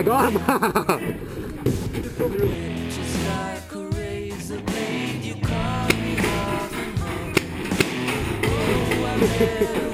Oh, I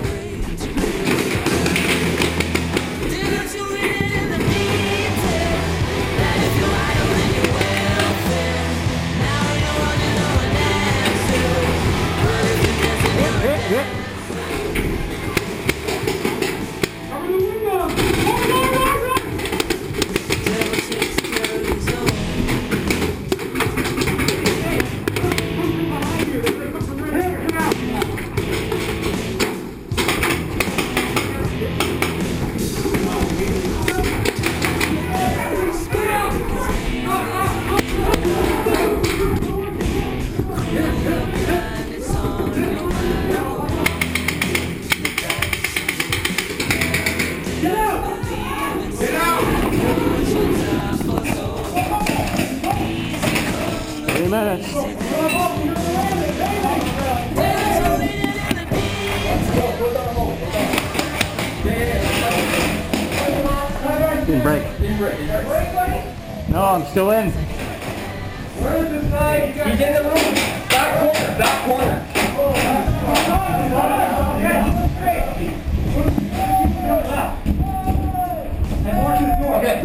Minutes. Didn't break. No, I'm still in. Where's the guy? He's in the room. Back corner. Back corner.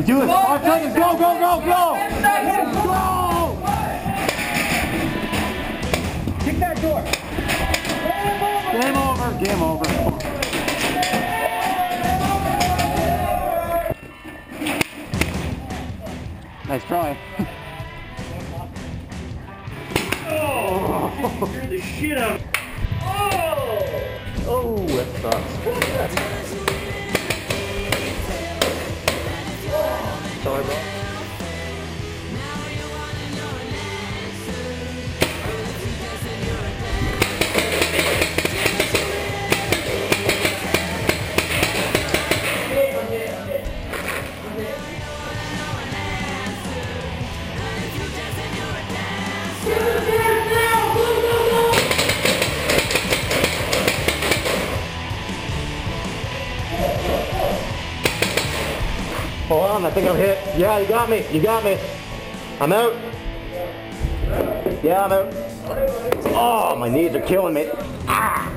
Do it. Seconds. Go, go, go, go. Go. Game over. Nice try. Oh, shit out of Oh, oh that sucks. Hold on, I think I'm hit. Yeah, you got me. You got me. I'm out. Yeah, I'm out. Oh, my knees are killing me. Ah.